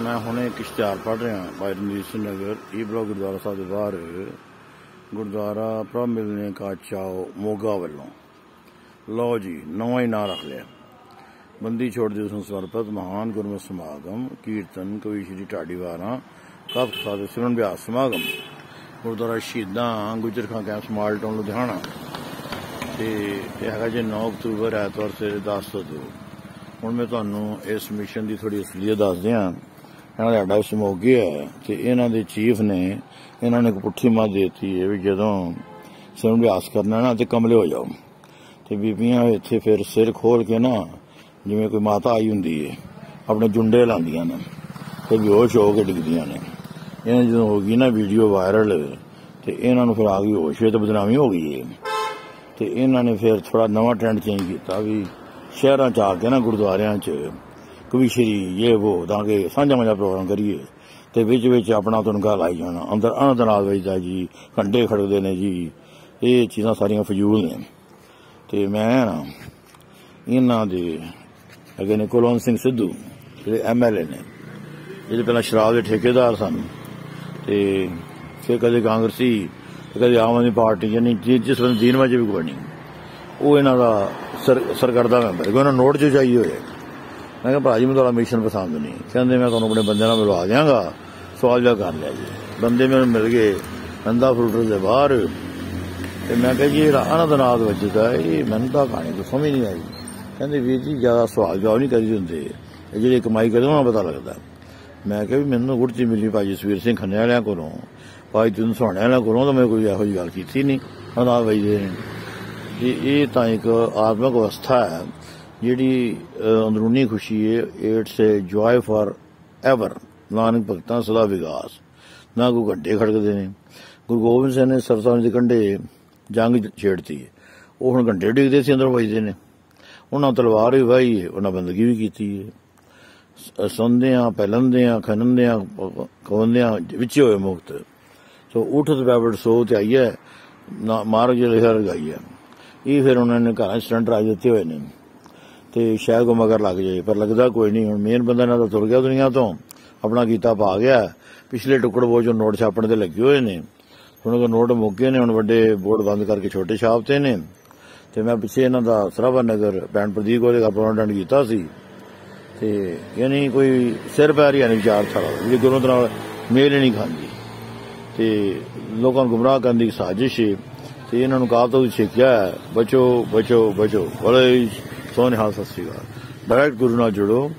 ਮੈਂ ਹੁਣੇ ਇੱਕ ਇਸ਼ਤਿਹਾਰ ਪੜ੍ਹ ਰਿਹਾ ਬਾਈ ਰਣਜੀਤ ਸਿੰਘ ਨਗਰ ਈ ਬਲਾਕ ਗੁਰਦੁਆਰਾ ਸਾਹਿਬ ਦੇ ਬਾਹਰ ਗੁਰਦੁਆਰਾ ਪ੍ਰਭ ਮਿਲਨੇ ਕਾ ਚਾਓ ਮੋਗਾ ਵੱਲੋਂ। ਲਓ ਜੀ, ਨਵਾਂ ਹੀ ਨਾਂ ਰੱਖ ਲਿਆ। ਬੰਦੀ ਛੋੜ ਦਿਵਸ ਨੂੰ ਸਮਰਪਿਤ ਮਹਾਨ ਗੁਰਮਤਿ ਸਮਾਗਮ, ਕੀਰਤਨ, ਕਵੀ ਸ਼੍ਰੀ ਢਾਡੀਵਾਰਾਂ ਕਫਤ ਸਾਦੇ ਸਿਮਰਨ ਵਿਆਸ ਸਮਾਗਮ। Gurdwara Shaheedan, Gujar Khan camp, small town, Ludhiana. ਤੇ ਇਹ ਹੈਗਾ ਜੀ 9 ਅਕਤੂਬਰ, ਐਤਵਾਰ ਸਵੇਰੇ 10 ਤੋਂ 2 ਹੁਣ ਮੈਂ ਤੁਹਾਨੂੰ ਇਸ ਮਿਸ਼ਨ ਦੀ ਥੋੜੀ ਅਸਲੀਅਤ ਦੱਸ ਦਿਆਂ ਇਹਨਾਂ ਦਾ ਅੱਡਾ ਸਮੋਗੀ ਹੈ ਤੇ ਇਹਨਾਂ ਦੇ ਚੀਫ ਨੇ ਇਹਨਾਂ ਨੇ ਇੱਕ ਪੁੱਠੀ ਮੱਤ ਦਿੱਤੀ ਹੈ ਵੀ ਜਦੋਂ ਸਿਮਰਨ ਵਿਆਸ ਕਰਨਾ ਨਾ ਤੇ ਕਮਲੇ ਹੋ ਜਾਓ। ਤੇ ਬੀਬੀਆਂ ਇੱਥੇ ਫਿਰ ਸਿਰ ਖੋਲ ਕੇ ਨਾ ਜਿਵੇਂ ਕੋਈ ਮਾਤਾ ਆਈ ਹੁੰਦੀ ਹੈ, ਆਪਣੇ ਜੁੰਡੇ ਲਾਉਂਦੀਆਂ ਨੇ ਤੇ ਬੇਹੋਸ਼ ਹੋ ਕੇ ਡਿੱਗਦੀਆਂ ਨੇ। ਇਹਨਾਂ ਜਦੋਂ ਹੋ ਗਈ ਨਾ ਵੀਡੀਓ ਵਾਇਰਲ ਤੇ ਇਹਨਾਂ ਨੂੰ ਫਿਰ ਆ ਗਈ ਹੋਸ਼ ਤੇ ਬਦਨਾਮੀ ਹੋ ਗਈ ਹੈ। ਤੇ ਇਹਨਾਂ ਨੇ ਫਿਰ ਥੋੜਾ ਨਵਾਂ ਟ੍ਰੈਂਡ ਚੇਂਜ ਕੀਤਾ ਵੀ ਸ਼ਹਿਰਾਂ ਚ ਆ ਕੇ ਨਾ ਗੁਰਦੁਆਰਿਆਂ ਚ ਕਵੀਸ਼ਰੀ ਇਹ ਉਹ ਤਾਂ ਕਿ ਸਾਂਝਾ ਮਜਾ ਪ੍ਰੋਗਰਾਮ ਕਰੀਏ। ਤੇ ਵਿੱਚ ਵਿੱਚ ਆਪਣਾ ਤੁਨਕਾ ਲਾਈ ਜਾਣਾ। ਅੰਦਰ ਅਨੰਦ ਨਾਲ ਵਜਦਾ ਜੀ, ਘੰਟੇ ਖੜਦੇ ਨੇ ਜੀ। ਇਹ ਚੀਜ਼ਾਂ ਸਾਰੀਆਂ ਫਜ਼ੂਲ ਨੇ। ਤੇ ਮੈਂ ਨਾ, ਇਹਨਾਂ ਦੇ ਅਗੇ ਨੇ ਕੁਲਵੰਤ ਸਿੰਘ ਸਿੱਧੂ, ਜਿਹੜੇ ਐਮਐਲਏ ਨੇ, ਜਿਹੜੇ ਪਹਿਲਾਂ ਸ਼ਰਾਬ ਦੇ ਠੇਕੇਦਾਰ ਸਨ। ਤੇ ਫਿਰ ਕਦੇ ਕਾਂਗਰਸੀ, ਕਦੇ ਆਮ ਆਦਮੀ ਪਾਰਟੀ, ਯਾਨੀ ਜਿਸ ਵੇਲੇ ਦੀਨ ਵਜੇ ਵੀ ਕੋਈ ਨਹੀਂ। ਉਹ ਇਹਨਾਂ ਦਾ ਸਰ ਸਰਕਰਦਾ ਮੈਂਬਰ ਹੈ। ਉਹਨਾਂ ਨੋਟ ਚ ਚਾਹੀਏ ਹੋਏ। ਮੈਂ ਕਿਹਾ, ਭਾਜੀ, ਮੈਨੂੰ ਤੁਹਾਡਾ ਮਿਸ਼ਨ ਪਸੰਦ ਨਹੀਂ। ਕਹਿੰਦੇ, ਮੈਂ ਤੁਹਾਨੂੰ ਆਪਣੇ ਬੰਦਿਆਂ ਨਾਲ ਮਿਲਵਾ ਦਿਆਂਗਾ। ਸਵਾਲ ਜਿਹਾ ਕਰ ਲਿਆ ਜੀ। ਬੰਦੇ ਮੈਨੂੰ ਮਿਲ ਗਏ, ਬੰਦਾ ਫਰੂਟਰ ਦੇ ਬਾਹਰ। ਤੇ ਮੈਂ ਕਿਹਾ, ਜੀ ਜਿਹੜਾ ਅਨੰਦਨਾਥ ਵੱਜਦਾ ਇਹ ਮੈਨੂੰ ਤਾਂ ਕਹਾਣੀ ਤੋਂ ਸਮਝ ਨਹੀਂ ਆਈ। ਕਹਿੰਦੇ, ਵੀਰ ਜੀ, ਜ਼ਿਆਦਾ ਸਵਾਲ ਜਵਾਬ ਨਹੀਂ ਕਰੀ ਹੁੰਦੇ ਇਹ ਜਿਹੜੇ ਕਮਾਈ ਕਰਦੇ ਉਹਨਾਂ ਨੂੰ ਪਤਾ ਲੱਗਦਾ। ਮੈਂ ਕਿਹਾ ਵੀ ਮੈਨੂੰ ਗੁਰਜੀ ਮਿਲੀ ਭਾਜੀ ਸਵੀਰ ਸਿੰਘ ਖੰਨੇ ਵਾਲਿਆਂ ਕੋਲੋਂ। ਭਾਈ ਤੁਨ ਸੋਹਣੇ ਵਾਲਿਆਂ ਕੋਲੋਂ ਤਾਂ ਮੈਂ ਕੋਈ ਇਹੋ ਜਿਹੀ ਗੱਲ ਕੀਤੀ ਨਹੀਂ। ਅਨਾਥ ਵੱਜਦੇ ਨੇ। ਇਹ ਇਹ ਤਾਂ ਇੱਕ ਆਤਮਿਕ ਅਵਸਥਾ ਹੈ। ਜਿਹੜੀ ਅੰਦਰੂਨੀ ਖੁਸ਼ੀ ਹੈ ਇਟਸ ਏ ਜੋਏ ਫਾਰ ਐਵਰ। ਨਾਨਕ ਭਗਤਾਂ ਸਦਾ ਵਿਗਾਸ। ਨਾ ਕੋ ਘੰਟੇ ਖੜਕਦੇ ਨੇ। ਗੁਰੂ ਗੋਬਿੰਦ ਸਿੰਘ ਨੇ ਸਰਸਾਂ ਦੇ ਕੰਢੇ ਜੰਗ ਛੇੜਤੀ ਹੈ ਉਹ ਹੁਣ ਘੰਟੇ ਡਿੱਗਦੇ ਸੀ, ਅੰਦਰ ਵੱਜਦੇ ਨੇ। ਉਹਨਾਂ ਤਲਵਾਰ ਵੀ ਵਾਹੀ ਹੈ ਉਹਨਾਂ ਬੰਦਗੀ ਵੀ ਕੀਤੀ ਹੈ ਸ- ਸੁਣਦਿਆਂ ਪਹਿਲੰਦਿਆਂ, ਖਨੰਦਿਆਂ ਕਵੰਦਿਆਂ ਵਿੱਚ ਹੋਏ ਮੁਕਤ। ਸੋ ਉਠਤ ਬੈਵੜ ਸੋ ਤੇ ਆਈ ਹੈ ਨਾ ਮਾਰ ਜੇ ਹੈ ਇਹ ਫਿਰ ਉਹਨਾਂ ਨੇ ਘਰਾਂ ਸਟੰਟ ਰਾਜ ਦਿੱਤੇ ਹੋਏ ਨੇ। ਤੇ ਸ਼ਾਇਦ ਕੋ ਮਗਰ ਲੱਗ ਜਾਏ ਪਰ ਲੱਗਦਾ ਕੋਈ ਨਹੀਂ, ਹੁਣ ਮੇਨ ਬੰਦਾ ਨਾ ਤਾਂ ਤੁਰ ਗਿਆ ਦੁਨੀਆ ਤੋਂ। ਆਪਣਾ ਕੀਤਾ ਪਾ ਗਿਆ। ਪਿਛਲੇ ਟੁਕੜ ਉਹ ਜੋ ਨੋਟ ਛਾਪਣ ਦੇ ਲੱਗੇ ਹੋਏ ਨੇ। ਉਹਨਾਂ ਕੋ ਨੋਟ ਮੁੱਕੇ ਨੇ, ਹੁਣ ਵੱਡੇ ਬੋਰਡ ਬੰਦ ਕਰਕੇ ਛੋਟੇ ਛਾਪਤੇ ਨੇ। ਤੇ ਮੈਂ ਪਿੱਛੇ ਇਹਨਾਂ ਦਾ ਸਰਾਭਾ ਨਗਰ, ਭੈਣ ਪ੍ਰਦੀਪ ਕੋਲੇ ਦਾ ਕੀਤਾ ਸੀ। ਤੇ ਯਾਨੀ ਕੋਈ ਸਿਰ ਪੈਰ ਹੀ ਨਹੀਂ ਵਿਚਾਰ ਸਾਰਾ। ਜਿਹੜੀ ਗੁਰੂ ਨਾਲ ਮੇਲ ਹੀ ਨਹੀਂ ਖਾਂਦੀ। ਤੇ ਲੋਕਾਂ ਨੂੰ ਗੁੰਮਰਾਹ ਕਰਨ ਦੀ ਸਾਜ਼ਿਸ਼ ਹੈ ਤੇ ਇਹਨਾਂ ਨੂੰ ਕਹਾ ਤੋਂ ਛੇਕਿਆ ਬਚੋ ਬਚੋ ਬਚੋ। ਬੜੇ ਸੋਹਣੇ ਹਾਲ ਸਤਿ ਸ੍ਰੀ ਅਕਾਲ। ਡਾਇਰੈਕਟ ਗੁਰੂ ਨਾਲ ਜੁੜੋ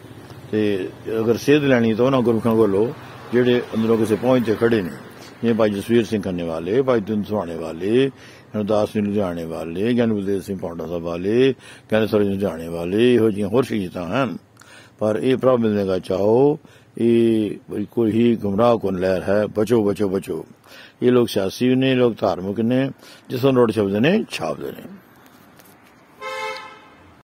ਤੇ ਅਗਰ ਸੇਧ ਲੈਣੀ ਤਾਂ ਉਹਨਾਂ ਗੁਰੂਆਂ ਕੋਲੋਂ ਜਿਹੜੇ ਅੰਦਰੋਂ ਕਿਸੇ ਪਹੁੰਚ ਤੇ ਖੜੇ ਨੇ। ਜਿਵੇਂ ਭਾਈ ਜਸਵੀਰ ਸਿੰਘ ਕਰਨੇ ਵਾਲੇ, ਭਾਈ ਤੁਨ ਸੁਹਾਣੇ ਵਾਲੇ ਹਰਦਾਸ ਸਿੰਘ ਲੁਧਿਆਣੇ ਵਾਲੇ, ਗਿਆਨ ਸਿੰਘ ਪੌਂਡਾ ਸਾਹਿਬ ਵਾਲੇ ਕਹਿੰਦੇ ਸਰ ਲੁਧਿਆਣੇ ਵਾਲੇ, ਇਹੋ ਜਿਹੀਆਂ ਹੋਰ ਸ਼ਹੀਦਾਂ ਹਨ। ਪਰ ਇਹ ਪ੍ਰਭ ਮਿਲਨੇ ਚਾਹੋ, ਇਹ ਕੋਈ ਹੀ ਗੁੰਮਰਾਹ ਕੋਨ ਲਹਿਰ ਹੈ, ਬਚੋ ਬਚੋ ਬਚੋ। ਇਹ ਲੋਕ ਸਿਆਸੀ ਨੇ, ਲੋਕ ਧਾਰਮਿਕ ਨੇ, ਜਿਸ ਨੂੰ ਸ਼ਬਦ ਨੇ, ਛਾਪਦੇ ਨੇ।